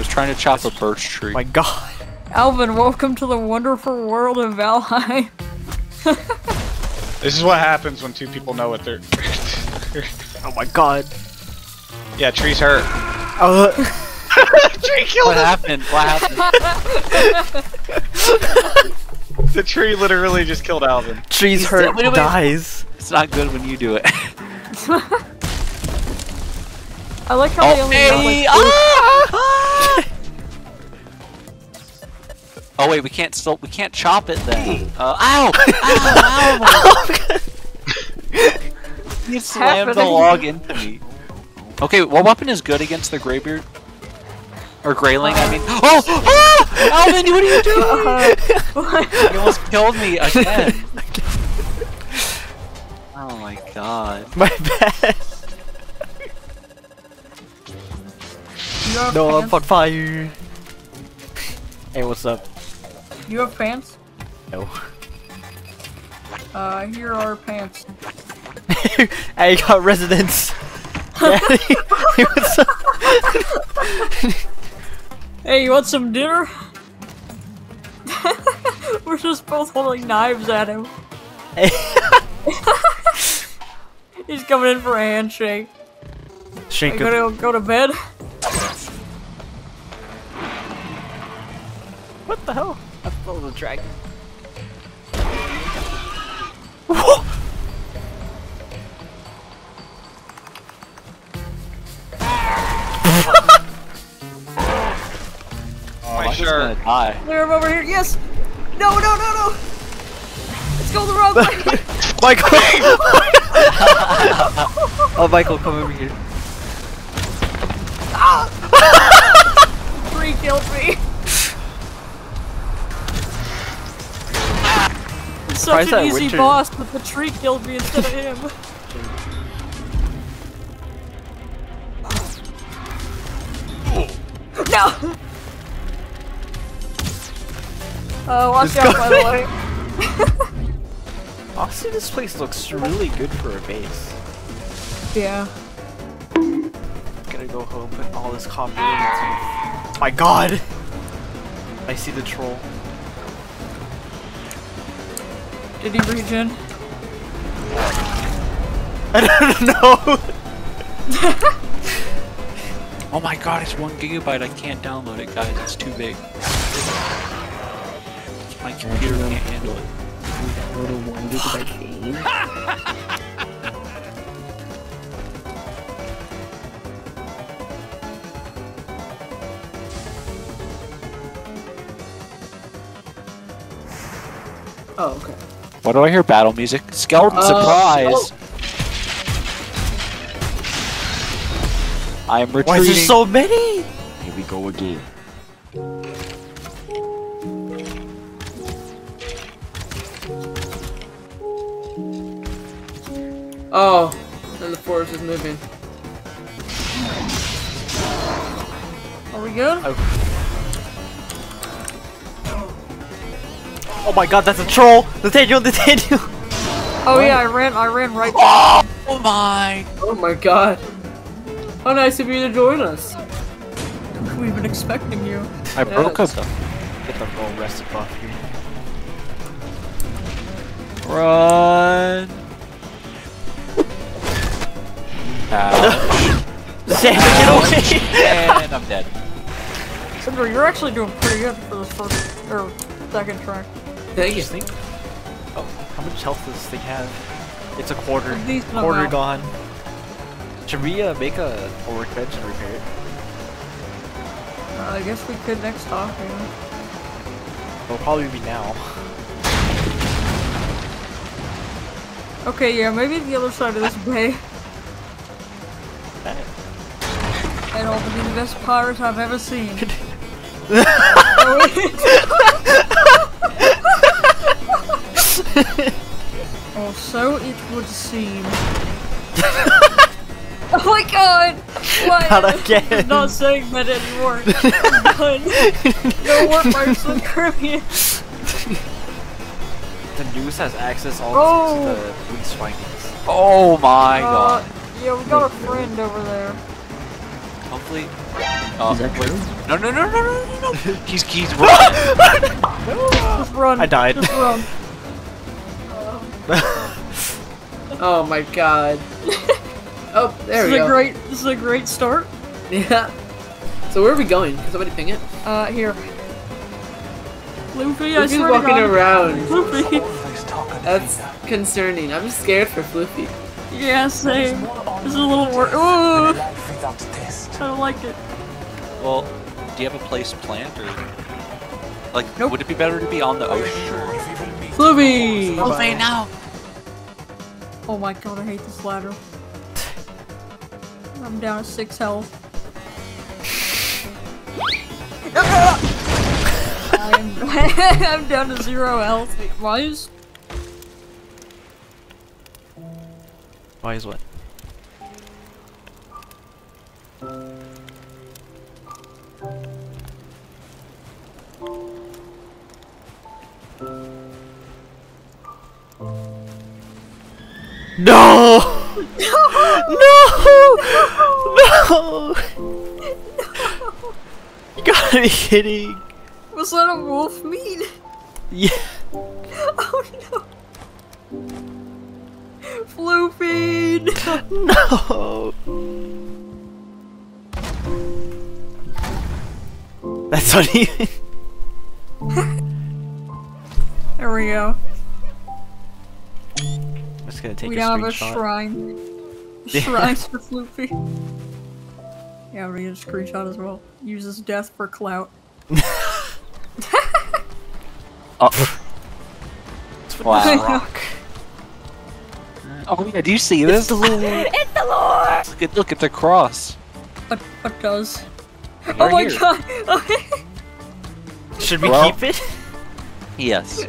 was trying to chop a birch tree. My god. Alvin, welcome to the wonderful world of Valheim. This is what happens when two people know what they're. Oh my god. yeah, trees hurt. Uh, tree killed What him. happened? What happened? The tree literally just killed Alvin. trees He's hurt, dead. Wait, wait. dies. It's not good when you do it. I like how they Oh, only hey! got, like, ah! Oh wait, we can't still we can't chop it then. Uh, ow! Ow! Ow! you slammed the log into me. Okay, what weapon is good against the Greybeard? Or Greyling, I mean. Oh! Ah! Alvin, what are you doing? uh, You almost killed me again. Oh my god. My bad. No, I'm on fire. Hey, what's up? You have pants? No. Uh, here are pants. I got residence. Daddy, what's up? Hey, you want some dinner? We're just both holding knives at him. He's coming in for a handshake. Are Shrink you him. gonna go to bed? The hell? I followed the dragon. Oh, my I'm just shirt. gonna die. Clear him over here. Yes! No, no, no, no! Let's go the wrong way! Michael! oh, Michael, come over here. Ah! Three killed me. Such an easy boss, but the tree killed me instead of him. no! Uh, watch out, by the way. Honestly, this place looks really good for a base. Yeah. Gonna go home, put all this copper into. My god! I see the troll. Did he regen? I don't know! Oh my god, it's one gigabyte. I can't download it, guys. It's too big. My computer can't handle it. One gigabyte game. Oh, okay. What do I hear? Battle music. Skeleton Uh, surprise. I am retreating. Why is there so many? Here we go again. Oh, and the forest is moving. Are we good? Oh Oh my god, that's a troll! Nathaniel, Nathaniel! Oh yeah, I ran. I ran right. Oh my! Oh my god. How nice of you to join us. We've been expecting you. I broke a. Get the roll rested buff here. Run! Ow. Santa, get away! and I'm dead. Cinder, you're actually doing pretty good for this first or second track. Thank you. Think? Oh, how much health does this thing have? It's a quarter. Quarter amount. gone. Should we uh, make a, a workbench and repair it? Uh, I guess we could next talk. Yeah. It'll probably be now. Okay, yeah, maybe the other side of this bay. To be the best pirate I've ever seen. or so it would seem. oh my god! Why? Not again. I'm not saying that anymore. No more Pirates of the Caribbean. The news has access all Oh. to the police findings. Oh my Uh, god. yeah, we got a friend over there. Hopefully. Oh, Is that wait. true? No, no, no, no, no, no, no. He's he's running. Just run. I died. Just run. Oh my god. oh, there This we is a great. This is a great start. Yeah. So where are we going? Can somebody ping it? Uh, here. Luffy, I Luffy's swear walking to God. around. Luffy. That's concerning. I'm scared for Floofy. Yeah, same. This is a little more. Ooh, I don't like it. Well, do you have a place planned or like Nope. would it be better to be on the ocean? Floofy! Okay, now. Oh my god, I hate this ladder. I'm down to six health. I'm, I'm down to zero health. Why is Why is what? No! No! No! No! You gotta be kidding! was that a wolf meat? Yeah. Oh no. Floofy! No! That's not even. There we go. I'm just gonna take we a now have a shrine. Yeah. Shrines for Floofy. Yeah, we get a screenshot as well. Uses death for clout. Oh, It's Wow. rock. oh yeah, do you see this? the Lord. It's the Lord! Look at look at the cross. What, what does? Right oh my here. god! Should we Well- keep it? Yes.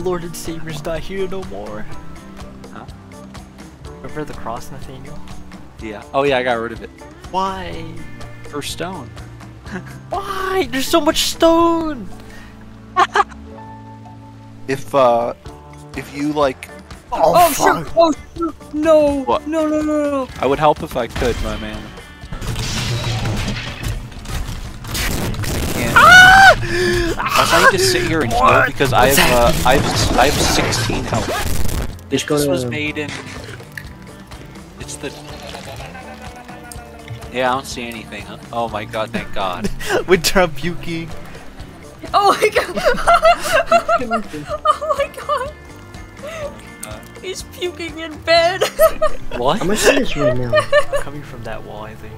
The Lord and Savior's not here no more. Huh? Remember the cross, Nathaniel? Yeah. Oh yeah, I got rid of it. Why? For stone. Why? There's so much stone! If uh, if you like, Oh, shoot! Oh shoot! No! What? No! No! No! No! I would help if I could, my man. I'm trying to sit here and heal because I have uh, I have I have 16 health. This, this was made in. It's the. Yeah, I don't see anything. Oh my god! Thank God. With I'm puking. Oh my god! oh my god! He's puking in bed. What? I'm gonna see this right now. Coming from that wall, I think.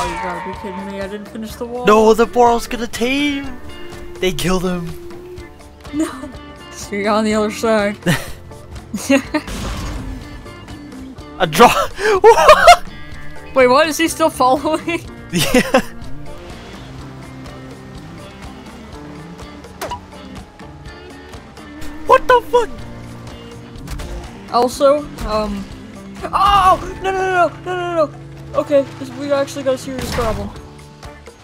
Oh, you gotta be kidding me! I didn't finish the wall. No, the Boral's gonna tame! They killed him. No. See you on the other side. A draw. Wait, what? Is he still following? yeah. What the fuck? Also, um. Oh! No! No! No! No! No! No! no. Okay, this, we actually got a serious problem.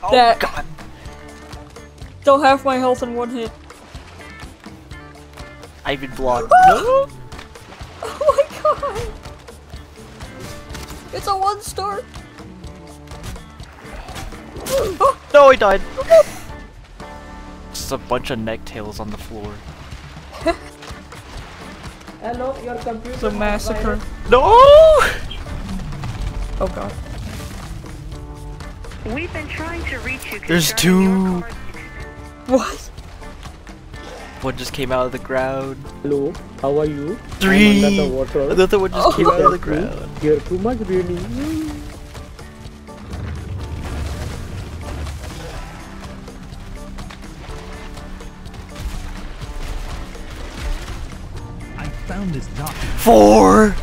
Oh That- god. Still half my health in one hit. I've been blocked. Oh my god! It's a one star. Oh, No, I died. Just a bunch of neck tails on the floor. Hello, your computer. it's a massacre. No! Oh god. We've been trying to reach you. There's two. card. What? One just came out of the ground. Hello, how are you? Three. I'm under the water. Another one just Oh. came out of the ground. You're too much raining. I found this document. Four.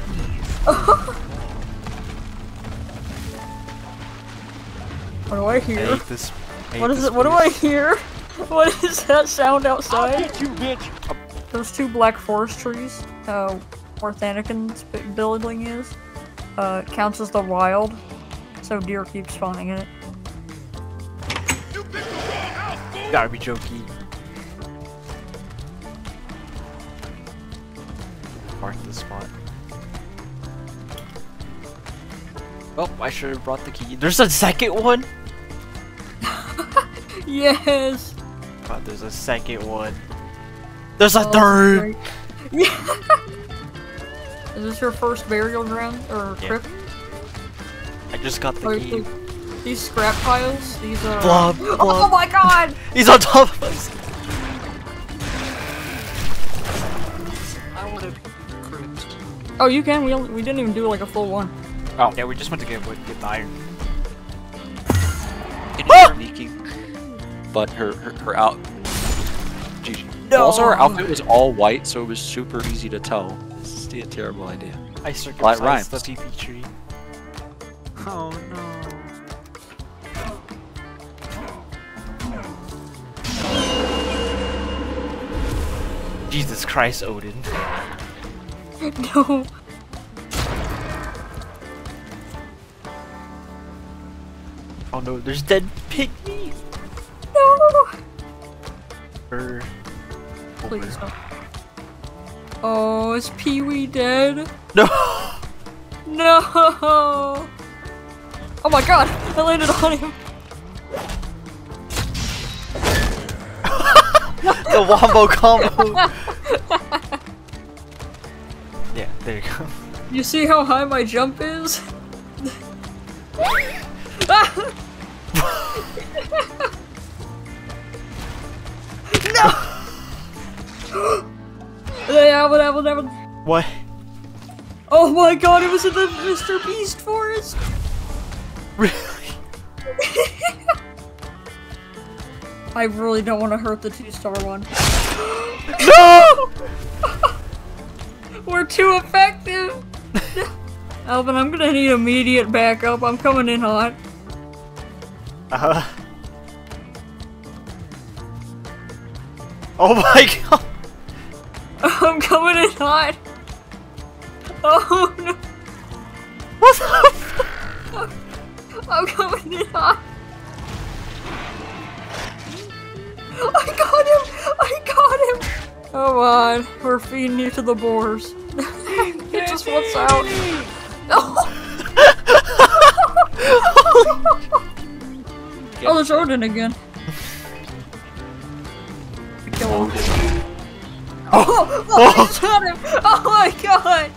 hear? This, what is it? Place. What do I hear? What is that sound outside? You, bitch. There's two black forest trees. Uh, where Thanakin's building is. Uh, it counts as the wild, so deer keep spawning in it. Gotta be jokey. Mark the spot. Oh, I should have brought the key. There's a second one? Yes! God, there's a second one. There's a Oh, third! great. Yeah! Is this your first burial ground or Yeah. crypt? I just got the Or key. the- these scrap piles? These uh, are. Blob, Oh my god! He's on top of us! I want to crypt. Oh, you can. We only, we didn't even do like a full one. Oh, Yeah, we just went to get wood, get the iron. But her her, her out. GG. No. Also, her outfit was all white, so it was super easy to tell. This is a terrible idea. I circumcised rhymes. the PP tree. Oh no. Jesus Christ, Odin. no. Oh no, there's dead pygmies! Er, Please don't. Oh, is Pee Wee dead? No! No! Oh my god! I landed on him! the wombo combo! yeah, there you go. You see how high my jump is? yeah, whatever, whatever. What? Oh my god, it was in the Mr. Beast forest! Really? I really don't want to hurt the two star one. No! We're too effective! Alvin, I'm gonna need immediate backup. I'm coming in hot. Uh huh. Oh my god! I'm coming in hot. Oh no, What's up? I'm coming in hot. I got him! I got him! Come on, we're feeding you to the boars. it just wants out. oh, there's Odin again. Oh oh, oh, oh, I shot him! Oh my god!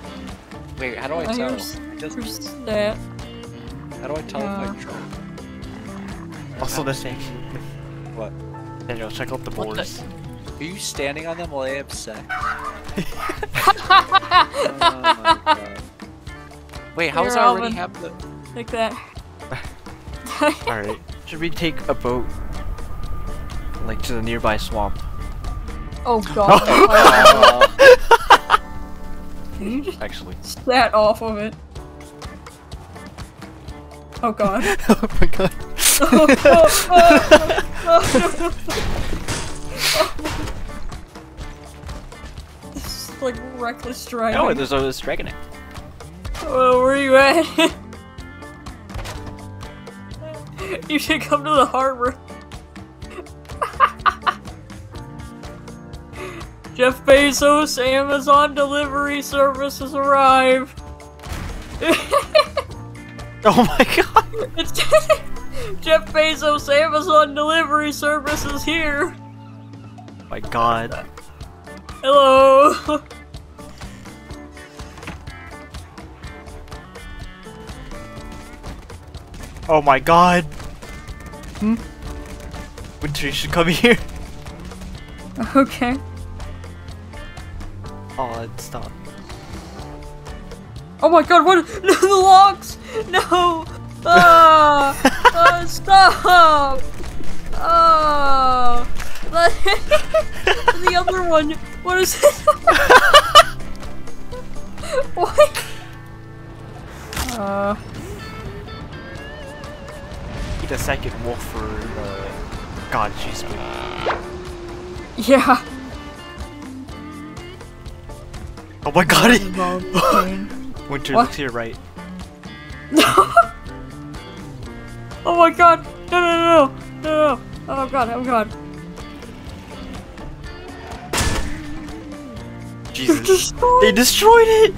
Wait, how do I Oh, tell? here's- It doesn't- that. How do I tell Yeah. if I drunk? Also, the same. What? Daniel, check out the What the- boards. Are you standing on them while they have sex? oh my god. Wait, how does Here, I already Alvin. have the? Like that. Alright. Should we take a boat? Like to the nearby swamp? Oh god. Can you just Actually. stat off of it? Oh god. oh my god. oh, oh, oh, This is like reckless driving. No, there's a dragon. Oh, where are you at? you should come to the harbor. Jeff Bezos Amazon delivery service has arrived. Oh my god. It's Jeff Bezos Amazon delivery service is here. my god. Hello. Oh my god. Hmm? Winter, you should come here. Okay. Oh, it stopped. Oh my god, what? No, the logs! No! Ah! ah, stop! Oh! the other one! What is it? what? Uh, Need a second wolf for uh God, she's big. yeah. Oh my god. Winter, What? look to your right. oh my god! No, no, no, no, no, no! Oh god, oh god. Jesus. destroyed They destroyed it!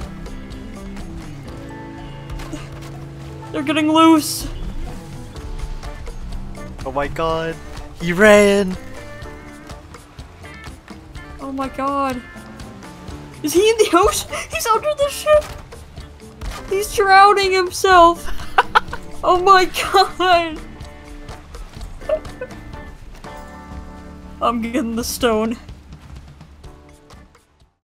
They're getting loose. Oh my god. He ran. Oh my god. Is he in the ocean? He's under the ship. He's drowning himself. oh my god. I'm getting the stone.